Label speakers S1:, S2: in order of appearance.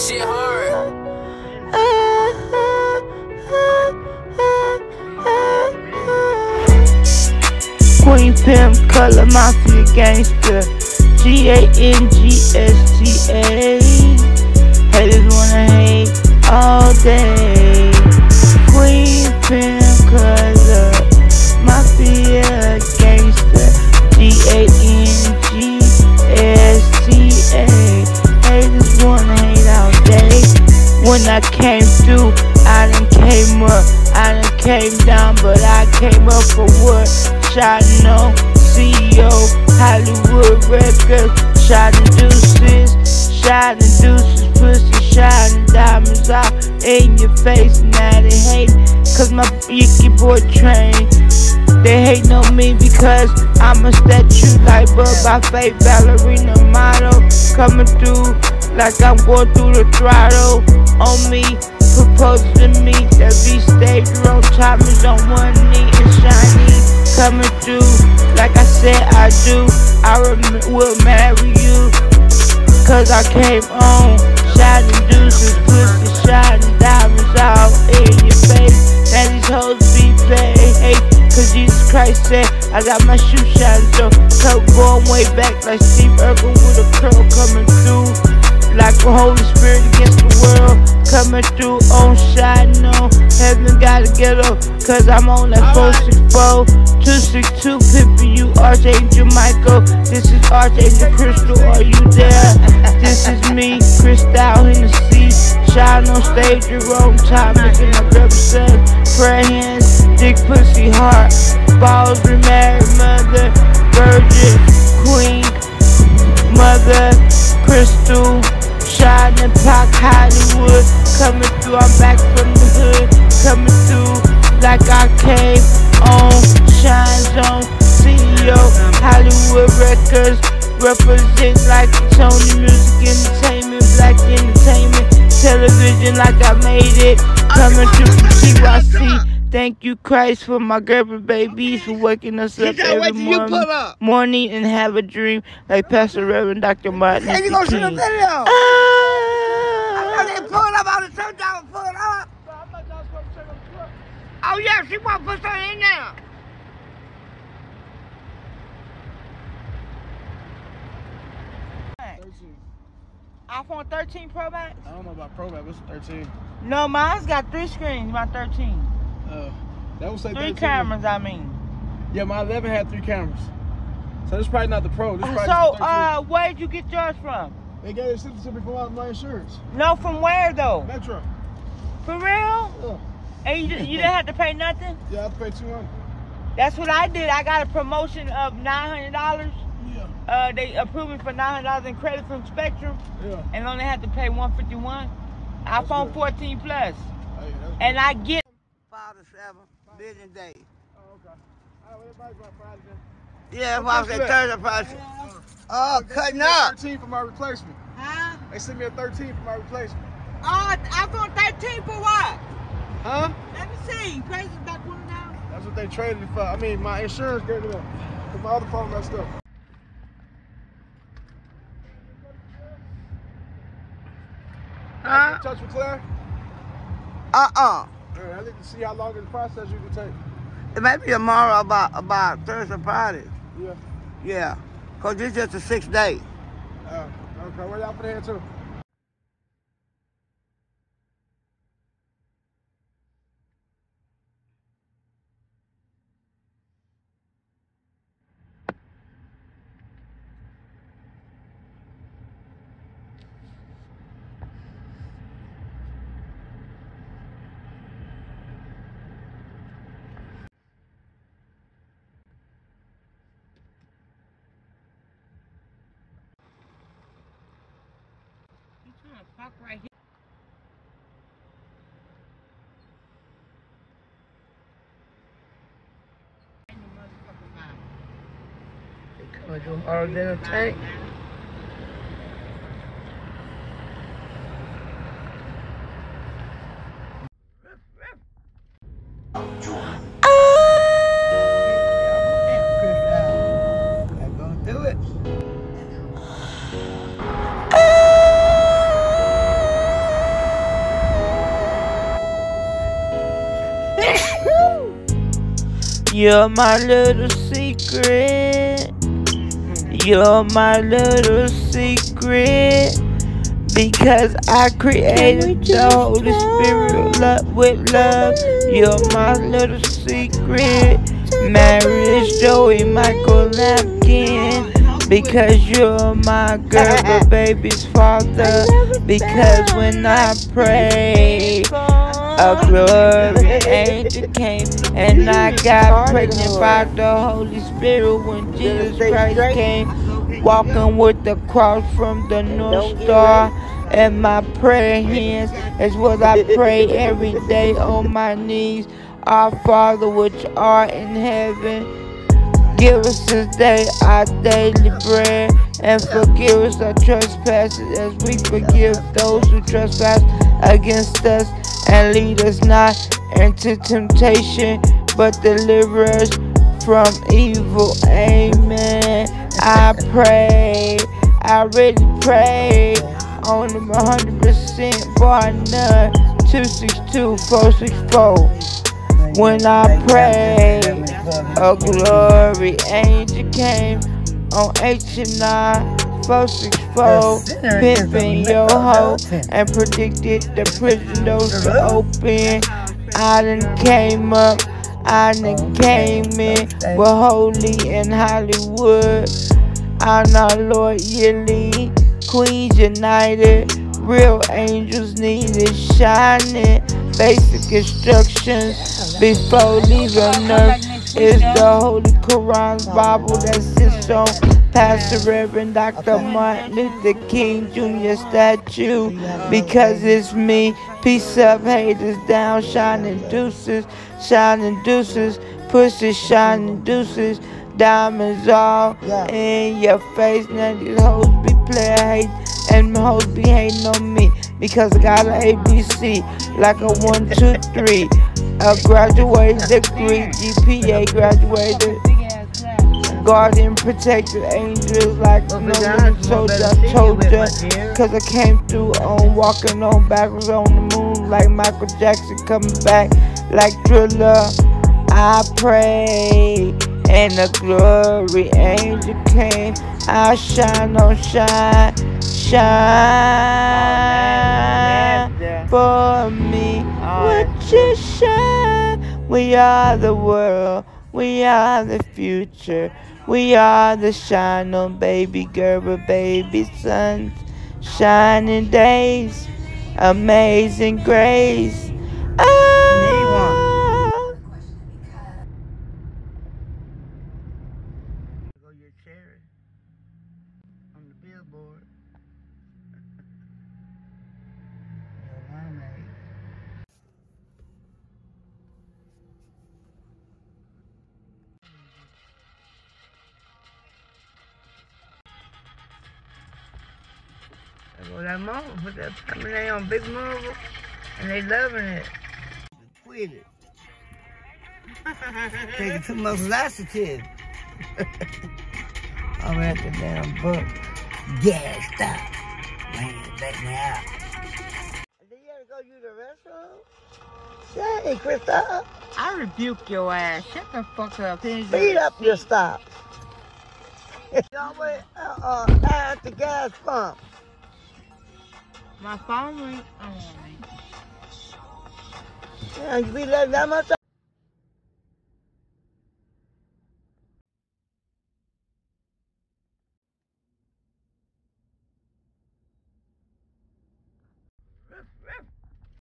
S1: this shit hard.
S2: Queen Pimp, Color Mafia Gangster, G A N G S T A. Haters wanna hate all day. When I came through, I done came up, I done came down, but I came up for what? Shining on CEO, Hollywood Records, shining deuces, shining deuces, pussy shining diamonds out in your face. Now they hate, cause my Yicky boy train. They hating on me because I'm a statue like Bubba Faye ballerina model coming through like I'm going through the throttle on me. Propose to me, that be on time is on one knee and shiny coming through like I said I do. I rem- will marry you cause I came on shining deuces, pussy shining diamonds out in your face. Now these hoes be paid, hey, cause Jesus Christ said I got my shoe shining, so cup going way back like Steve Urkel with a curl coming through. Like the Holy Spirit against the world. Coming through on shine on Heaven gotta get up Cause I'm on that 464 262 Pippin you Archangel Michael. This is Archangel Crystal Are you there? This is me Crystal in the sea. Shine on stage Jerome And my girl son Prayer hands Dick pussy heart. Balls remarried mother Virgin Queen Mother Crystal. Shining Park Hollywood Coming through, I'm back from the hood Coming through like I came on Shine Zone CEO Hollywood Records Represent like Tony Music Entertainment Black Entertainment Television like I made it Coming through CYC Thank you, Christ, for my girl and babies for waking us up every morning, morning and have a dream like Pastor Reverend Dr. Martin
S3: Hey, you gonna shoot a video?
S2: Ah.
S3: know they pulled up out the church, I was pulled up. Oh yeah, she want to put something in there.
S2: iPhone 13 Pro Max?
S4: I don't know about Pro Max. What's 13?
S2: No, mine's got three screens. My 13.
S4: Uh, that would say
S2: Three
S4: 13.
S2: cameras, I mean.
S4: Yeah, my 11 had three cameras. So this is probably not the Pro. This is
S2: So,
S4: probably the
S2: uh, where'd you get yours from?
S4: they gave it to me from my, my insurance.
S2: No, from where though?
S4: Metro.
S2: For real?
S4: Yeah.
S2: And you, you didn't have to pay nothing?
S4: Yeah, I have to pay 200.
S2: That's what I did. I got a promotion of $900.
S4: Yeah.
S2: Uh, they approved me for $900 in credit from Spectrum
S4: Yeah.
S2: and only had to pay 151 iPhone
S4: good.
S2: 14 Plus.
S4: Hey, that's
S2: And I get
S3: Five to seven business days.
S4: Oh, okay. All right, well, everybody's about Friday then.
S3: Yeah, if I was at Thursday, Friday. Oh,
S4: They
S3: cutting
S4: sent me a
S3: up.
S4: 13 for my replacement.
S2: Huh?
S4: They sent me a 13 for my replacement.
S2: Oh, iPhone 13 for what?
S4: Huh?
S2: Let me see. Crazy back one now.
S4: That's what they traded for. I mean, my insurance gave it up. Because my other phone messed up.
S3: Huh?
S4: In touch with Claire?
S3: Uh-uh.
S4: Yeah, I need to see how long in the process you can take.
S3: It may be tomorrow about about Thursday, Friday.
S4: Yeah.
S3: Yeah. Cause this just a six day.
S4: Uh, okay, where y'all for the head to?
S2: Trying to fuck right here?
S3: Coming to harder than a tank.
S2: You're my little secret. You're my little secret. Because I created the Holy Spirit love with love. You're my little secret. Marriage Joey Michael Lampkin. Because you're my girl, but baby's father. Because when I pray, a glory angel came and I got pregnant by the Holy Spirit when Jesus Christ came. Walking with the cross from the North Star. And my prayer hands is what I pray every day on my knees. Our Father which art in heaven Give us this day our daily bread, and forgive us our trespasses as we forgive those who trespass against us. And lead us not into temptation, but deliver us from evil. Amen. I pray, I really pray on the 100% bar none 262 464 when I pray, A glory angel came on H and I. 464, pimping your hoe, and predicted the prison doors to open. I done came up, I done came in, with Holy in Hollywood. I'm our Lord Yearly, Queens United, real angels needed shining. Basic instructions before leaving earth is the Holy Quran's Bible that sits on Pastor Reverend Dr. Martin Luther King Jr. statue. Because it's me, peace up, haters down, shining deuces, shining deuces, pussy shining deuces, diamonds all in your face. Now these hoes be player hate and my hoes be hating on me because I got an ABC like a one, two, three. A graduated degree, GPA graduated. Guardian protected angels like no one soldier. I told ya, cause I came through on walking on backwards on the moon like Michael Jackson coming back like Thriller. I pray and the glory angel came. I shine on shine, shine for me. Would you shine? We are the world. We are the future. We are the shine on baby girl, baby sons. Shining days, amazing grace.
S3: Well, that mama put that, I mean, they on Big Mobile, and they loving it. Quit it. Taking too much laxative. I'm at the damn book. Gassed up. Man, let me out. Did you ever go use the restroom? Hey, Krista.
S2: I rebuke your ass. Shut the fuck up.
S3: Speed up your stop. Y'all wait, uh, uh, at the gas pump.
S2: My phone ring. Oh.
S3: Yeah, you be letting that much